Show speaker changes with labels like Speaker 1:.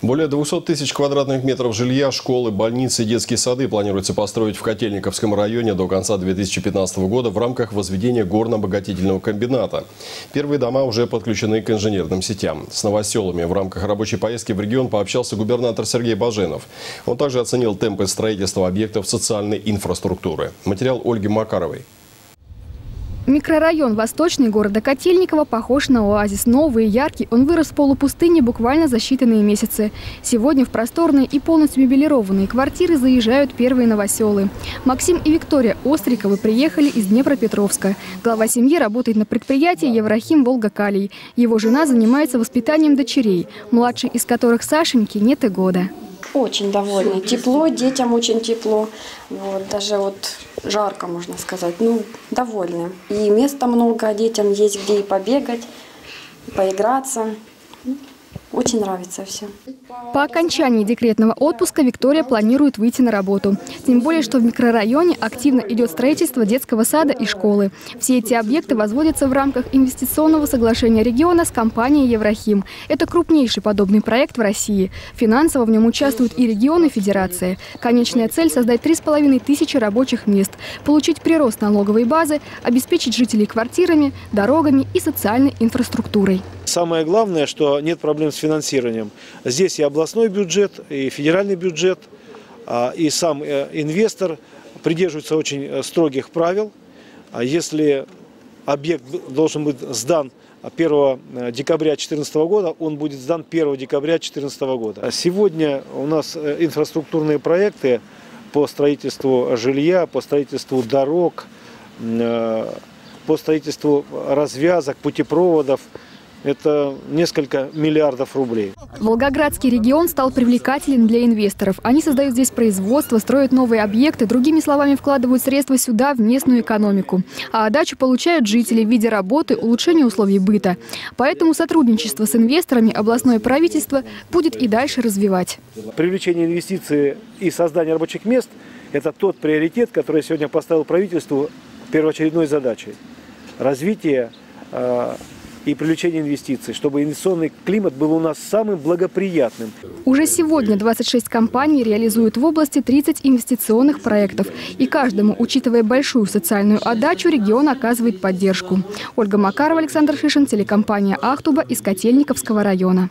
Speaker 1: Более 200 тысяч квадратных метров жилья, школы, больницы детские сады планируется построить в Котельниковском районе до конца 2015 года в рамках возведения горно-обогатительного комбината. Первые дома уже подключены к инженерным сетям. С новоселами в рамках рабочей поездки в регион пообщался губернатор Сергей Баженов. Он также оценил темпы строительства объектов социальной инфраструктуры. Материал Ольги Макаровой.
Speaker 2: Микрорайон Восточный города Котельникова похож на оазис. Новый и яркий, он вырос в полупустыне буквально за считанные месяцы. Сегодня в просторные и полностью мебелированные квартиры заезжают первые новоселы. Максим и Виктория Остриковы приехали из Днепропетровска. Глава семьи работает на предприятии Еврахим Волга-Калий. Его жена занимается воспитанием дочерей, младшей из которых Сашеньки нет и года.
Speaker 3: Очень довольны. Тепло, детям очень тепло. Вот, даже вот жарко, можно сказать. Ну, довольны. И места много, детям есть где и побегать, поиграться. Очень нравится все.
Speaker 2: По окончании декретного отпуска Виктория планирует выйти на работу. Тем более, что в микрорайоне активно идет строительство детского сада и школы. Все эти объекты возводятся в рамках инвестиционного соглашения региона с компанией «Еврахим». Это крупнейший подобный проект в России. Финансово в нем участвуют и регионы, и федерация. Конечная цель – создать 3,5 тысячи рабочих мест, получить прирост налоговой базы, обеспечить жителей квартирами, дорогами и социальной инфраструктурой.
Speaker 4: Самое главное, что нет проблем с финансированием. Здесь и областной бюджет, и федеральный бюджет, а, и сам э, инвестор придерживаются очень э, строгих правил. А если объект должен быть сдан 1 э, декабря 2014 года, он будет сдан 1 декабря 2014 года. Сегодня у нас инфраструктурные проекты по строительству жилья, по строительству дорог, по строительству развязок, путепроводов – это несколько миллиардов рублей.
Speaker 2: Волгоградский регион стал привлекателен для инвесторов. Они создают здесь производство, строят новые объекты, другими словами, вкладывают средства сюда, в местную экономику. А отдачу получают жители в виде работы, улучшения условий быта. Поэтому сотрудничество с инвесторами областное правительство будет и дальше развивать.
Speaker 4: Привлечение инвестиций и создание рабочих мест – это тот приоритет, который сегодня поставил правительству первоочередной задачей. Развитие э, и привлечение инвестиций, чтобы инвестиционный климат был у нас самым благоприятным.
Speaker 2: Уже сегодня 26 компаний реализуют в области 30 инвестиционных проектов. И каждому, учитывая большую социальную отдачу, регион оказывает поддержку. Ольга Макарова, Александр Шишин, телекомпания «Ахтуба» из Котельниковского района.